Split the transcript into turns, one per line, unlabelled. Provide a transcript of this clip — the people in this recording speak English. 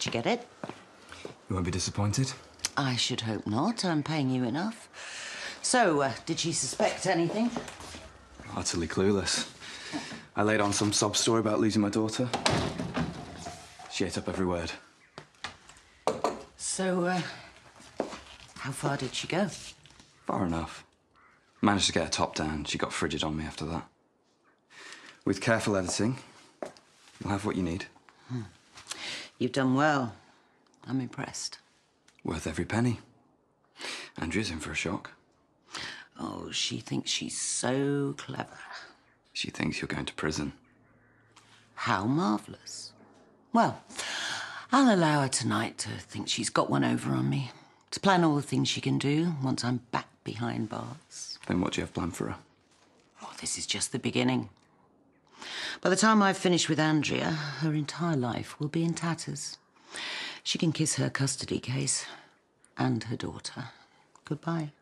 Did you get it?
You won't be disappointed?
I should hope not. I'm paying you enough. So, uh, did she suspect anything?
Utterly clueless. I laid on some sob story about losing my daughter. She ate up every word.
So, uh, how far did she go?
Far enough. Managed to get her top down. She got frigid on me after that. With careful editing, you'll have what you need.
You've done well. I'm impressed.
Worth every penny. Andrea's in for a shock.
Oh, she thinks she's so clever.
She thinks you're going to prison.
How marvellous. Well, I'll allow her tonight to think she's got one over on me, to plan all the things she can do once I'm back behind bars.
Then what do you have planned for her?
Oh, this is just the beginning. By the time I've finished with Andrea, her entire life will be in tatters. She can kiss her custody case and her daughter. Goodbye.